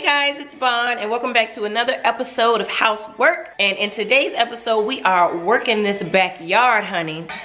Hey guys, it's Vaughn and welcome back to another episode of House Werk. And in today's episode, we are working this backyard, honey.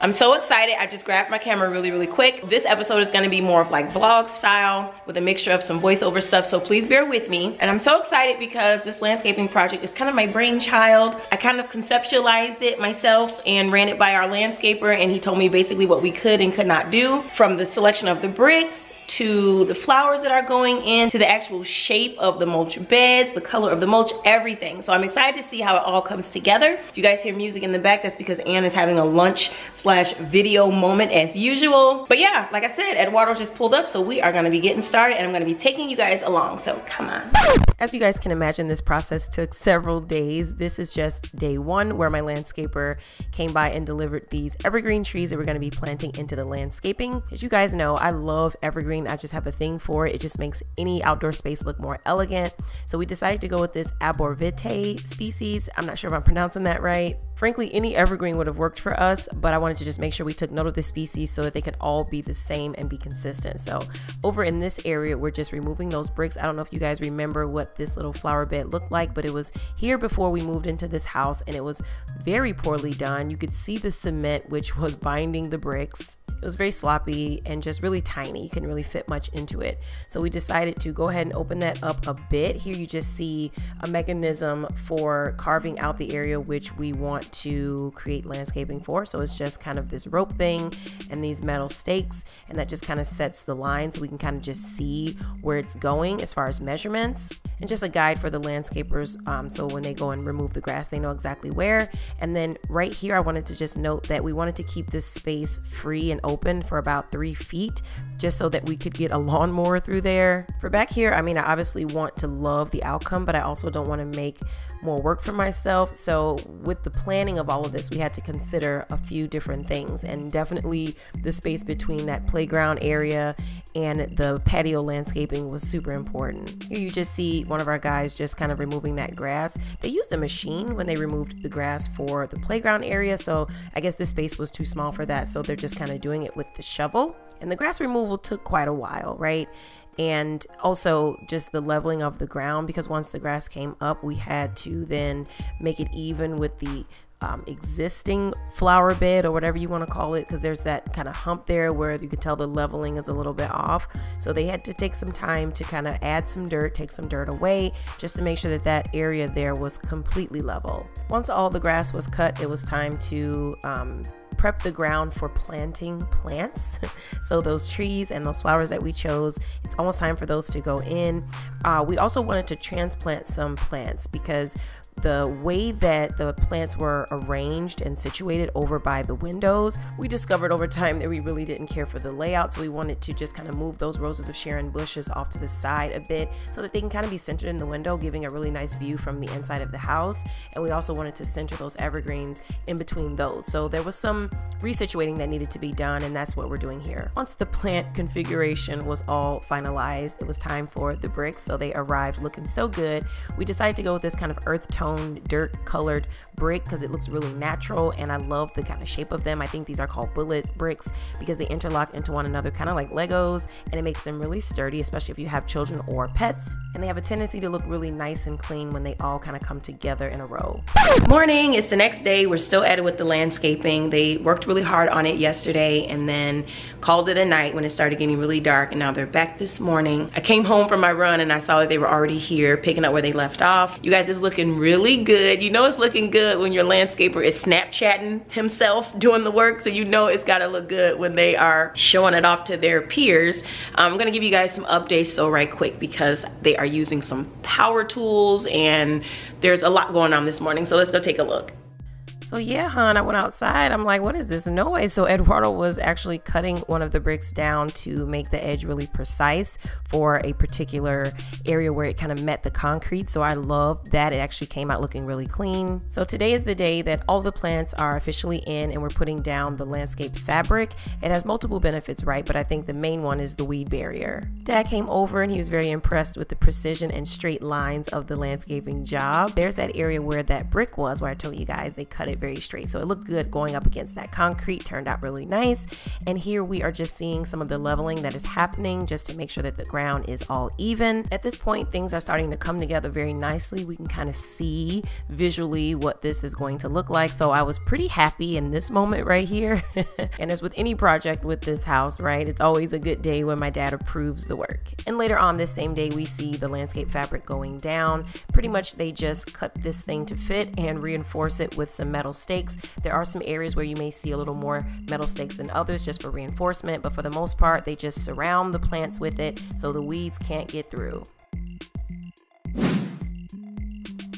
I'm so excited. I just grabbed my camera really, really quick. This episode is gonna be more of like vlog style with a mixture of some voiceover stuff, so please bear with me. And I'm so excited because this landscaping project is kind of my brainchild. I kind of conceptualized it myself and ran it by our landscaper and he told me basically what we could and could not do from the selection of the bricks to the flowers that are going in, to the actual shape of the mulch beds, the color of the mulch, everything. So I'm excited to see how it all comes together. If you guys hear music in the back, that's because Ann is having a lunch slash video moment as usual. But yeah, like I said, Eduardo just pulled up, so we are gonna be getting started and I'm gonna be taking you guys along, so come on. As you guys can imagine, this process took several days. This is just day one where my landscaper came by and delivered these evergreen trees that we're gonna be planting into the landscaping. As you guys know, I love evergreen green. I just have a thing for it. It just makes any outdoor space look more elegant. So we decided to go with this arborvitae species. I'm not sure if I'm pronouncing that right. Frankly, any evergreen would have worked for us, but I wanted to just make sure we took note of the species so that they could all be the same and be consistent. So over in this area, we're just removing those bricks. I don't know if you guys remember what this little flower bed looked like, but it was here before we moved into this house and it was very poorly done. You could see the cement, which was binding the bricks. It was very sloppy and just really tiny. You couldn't really fit much into it. So we decided to go ahead and open that up a bit. Here you just see a mechanism for carving out the area which we want to create landscaping for. So it's just kind of this rope thing and these metal stakes and that just kind of sets the line so we can kind of just see where it's going as far as measurements and just a guide for the landscapers um, so when they go and remove the grass they know exactly where and then right here I wanted to just note that we wanted to keep this space free and open for about three feet just so that we could get a lawnmower through there. For back here, I mean, I obviously want to love the outcome, but I also don't want to make more work for myself. So, with the planning of all of this, we had to consider a few different things, and definitely the space between that playground area and the patio landscaping was super important. Here you just see one of our guys just kind of removing that grass. They used a machine when they removed the grass for the playground area, so I guess this space was too small for that, so they're just kind of doing it with the shovel. And the grass removal took quite a while, right? and also just the leveling of the ground because once the grass came up we had to then make it even with the um, existing flower bed or whatever you want to call it because there's that kind of hump there where you can tell the leveling is a little bit off so they had to take some time to kind of add some dirt take some dirt away just to make sure that that area there was completely level once all the grass was cut it was time to um, prep the ground for planting plants. so those trees and those flowers that we chose, it's almost time for those to go in. Uh, we also wanted to transplant some plants because the way that the plants were arranged and situated over by the windows, we discovered over time that we really didn't care for the layout. So we wanted to just kind of move those roses of Sharon bushes off to the side a bit so that they can kind of be centered in the window, giving a really nice view from the inside of the house. And we also wanted to center those evergreens in between those. So there was some resituating that needed to be done, and that's what we're doing here. Once the plant configuration was all finalized, it was time for the bricks. So they arrived looking so good. We decided to go with this kind of earth tone dirt colored brick because it looks really natural and I love the kind of shape of them. I think these are called bullet bricks because they interlock into one another kind of like Legos and it makes them really sturdy, especially if you have children or pets. And they have a tendency to look really nice and clean when they all kind of come together in a row. Morning, it's the next day. We're still at it with the landscaping. They worked really hard on it yesterday and then called it a night when it started getting really dark and now they're back this morning. I came home from my run and I saw that they were already here picking up where they left off. You guys, it's looking really good. You know it's looking good when your landscaper is Snapchatting himself doing the work so you know it's gotta look good when they are showing it off to their peers. I'm gonna give you guys some updates so right quick because they are using some power tools and there's a lot going on this morning. So let's go take a look. So yeah, hon, I went outside. I'm like, what is this noise? So Eduardo was actually cutting one of the bricks down to make the edge really precise for a particular area where it kind of met the concrete. So I love that. It actually came out looking really clean. So today is the day that all the plants are officially in and we're putting down the landscape fabric. It has multiple benefits, right? But I think the main one is the weed barrier. Dad came over and he was very impressed with the precision and straight lines of the landscaping job. There's that area where that brick was where I told you guys they cut it it very straight. So it looked good going up against that concrete, turned out really nice. And here we are just seeing some of the leveling that is happening just to make sure that the ground is all even. At this point, things are starting to come together very nicely. We can kind of see visually what this is going to look like. So I was pretty happy in this moment right here. and as with any project with this house, right, it's always a good day when my dad approves the work. And later on this same day, we see the landscape fabric going down. Pretty much they just cut this thing to fit and reinforce it with some metal stakes. There are some areas where you may see a little more metal stakes than others just for reinforcement, but for the most part, they just surround the plants with it so the weeds can't get through.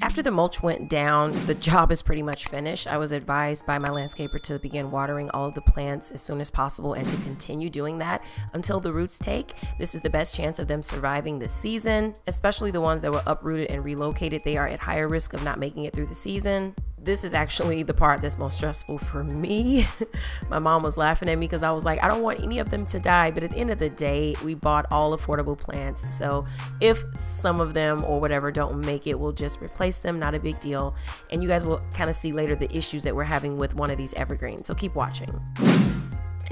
After the mulch went down, the job is pretty much finished. I was advised by my landscaper to begin watering all of the plants as soon as possible and to continue doing that until the roots take. This is the best chance of them surviving the season, especially the ones that were uprooted and relocated. They are at higher risk of not making it through the season this is actually the part that's most stressful for me. My mom was laughing at me because I was like, I don't want any of them to die. But at the end of the day, we bought all affordable plants. So if some of them or whatever don't make it, we'll just replace them. Not a big deal. And you guys will kind of see later the issues that we're having with one of these evergreens. So keep watching.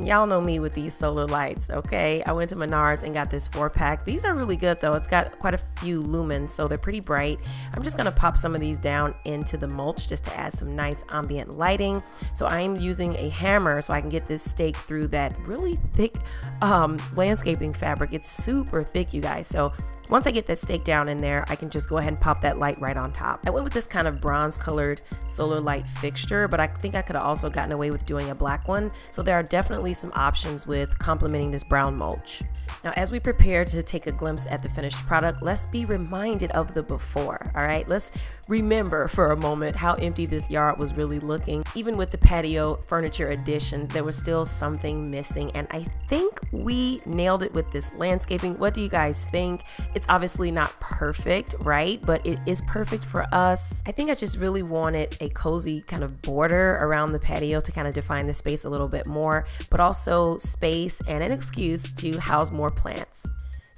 Y'all know me with these solar lights, okay? I went to Menards and got this four pack. These are really good though. It's got quite a few lumens, so they're pretty bright. I'm just gonna pop some of these down into the mulch just to add some nice ambient lighting. So I'm using a hammer so I can get this stake through that really thick um, landscaping fabric. It's super thick, you guys. So once I get that stake down in there, I can just go ahead and pop that light right on top. I went with this kind of bronze colored solar light fixture, but I think I could have also gotten away with doing a black one. So there are definitely some options with complementing this brown mulch. Now, as we prepare to take a glimpse at the finished product, let's be reminded of the before, all right? Let's remember for a moment how empty this yard was really looking. Even with the patio furniture additions, there was still something missing, and I think we nailed it with this landscaping. What do you guys think? It's obviously not perfect, right? But it is perfect for us. I think I just really wanted a cozy kind of border around the patio to kind of define the space a little bit more, but also space and an excuse to house more plants.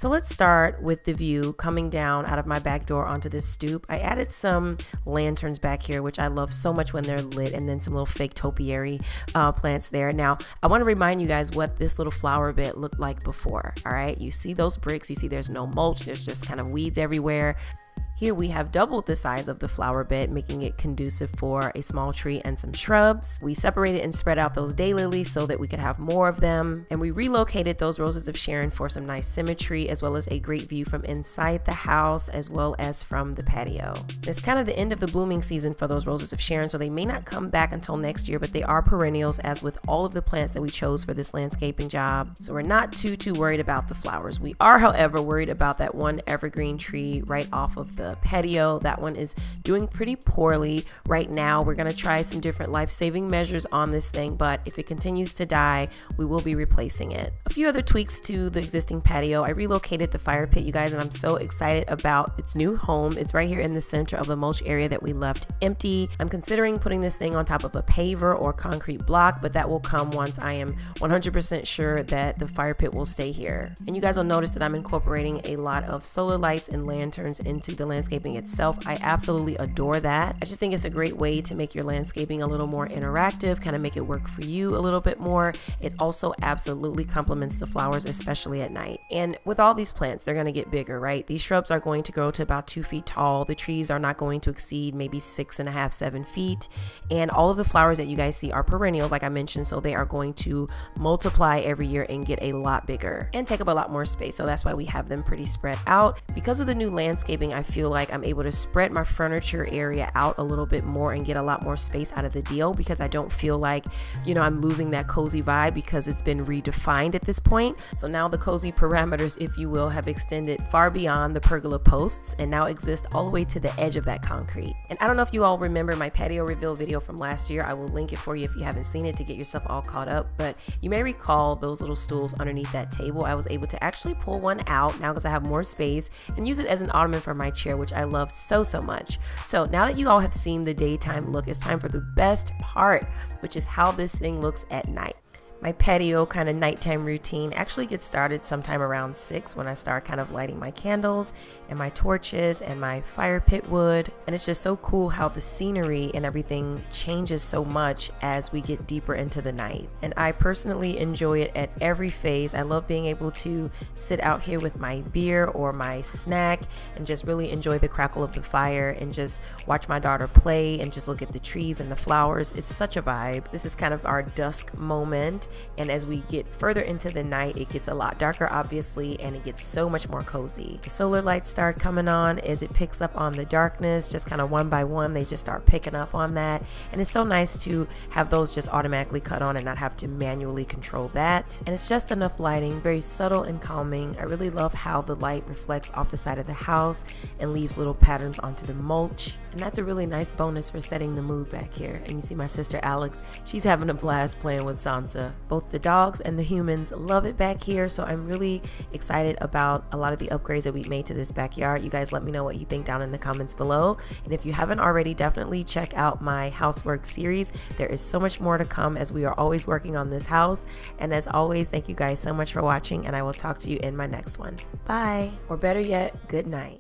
So let's start with the view coming down out of my back door onto this stoop. I added some lanterns back here, which I love so much when they're lit, and then some little fake topiary uh, plants there. Now, I want to remind you guys what this little flower bed looked like before, all right? You see those bricks, you see there's no mulch, there's just kind of weeds everywhere. Here we have doubled the size of the flower bed, making it conducive for a small tree and some shrubs. We separated and spread out those daylilies so that we could have more of them. And we relocated those roses of Sharon for some nice symmetry as well as a great view from inside the house as well as from the patio. It's kind of the end of the blooming season for those roses of Sharon, so they may not come back until next year, but they are perennials as with all of the plants that we chose for this landscaping job. So we're not too, too worried about the flowers. We are, however, worried about that one evergreen tree right off of the patio. That one is doing pretty poorly right now. We're going to try some different life saving measures on this thing, but if it continues to die, we will be replacing it. A few other tweaks to the existing patio. I relocated the fire pit, you guys, and I'm so excited about its new home. It's right here in the center of the mulch area that we left empty. I'm considering putting this thing on top of a paver or concrete block, but that will come once I am 100% sure that the fire pit will stay here. And you guys will notice that I'm incorporating a lot of solar lights and lanterns into the landscaping itself. I absolutely adore that. I just think it's a great way to make your landscaping a little more interactive, kind of make it work for you a little bit more. It also absolutely complements the flowers, especially at night. And with all these plants, they're going to get bigger, right? These shrubs are going to grow to about two feet tall. The trees are not going to exceed maybe six and a half, seven feet. And all of the flowers that you guys see are perennials, like I mentioned, so they are going to multiply every year and get a lot bigger and take up a lot more space. So that's why we have them pretty spread out. Because of the new landscaping, I feel like I'm able to spread my furniture area out a little bit more and get a lot more space out of the deal because I don't feel like, you know, I'm losing that cozy vibe because it's been redefined at this point. So now the cozy parameters, if you will, have extended far beyond the pergola posts and now exist all the way to the edge of that concrete. And I don't know if you all remember my patio reveal video from last year. I will link it for you if you haven't seen it to get yourself all caught up. But you may recall those little stools underneath that table. I was able to actually pull one out now because I have more space and use it as an ottoman for my chair, which I love so, so much. So now that you all have seen the daytime look, it's time for the best part, which is how this thing looks at night. My patio kind of nighttime routine actually gets started sometime around 6 when I start kind of lighting my candles and my torches and my fire pit wood. And it's just so cool how the scenery and everything changes so much as we get deeper into the night. And I personally enjoy it at every phase. I love being able to sit out here with my beer or my snack and just really enjoy the crackle of the fire and just watch my daughter play and just look at the trees and the flowers. It's such a vibe. This is kind of our dusk moment and as we get further into the night, it gets a lot darker, obviously, and it gets so much more cozy. The solar lights start coming on as it picks up on the darkness, just kind of one by one, they just start picking up on that. And it's so nice to have those just automatically cut on and not have to manually control that. And it's just enough lighting, very subtle and calming. I really love how the light reflects off the side of the house and leaves little patterns onto the mulch. And that's a really nice bonus for setting the mood back here. And you see my sister Alex, she's having a blast playing with Sansa. Both the dogs and the humans love it back here, so I'm really excited about a lot of the upgrades that we've made to this backyard. You guys let me know what you think down in the comments below. And if you haven't already, definitely check out my House Werk series. There is so much more to come as we are always working on this house. And as always, thank you guys so much for watching, and I will talk to you in my next one. Bye, or better yet, good night.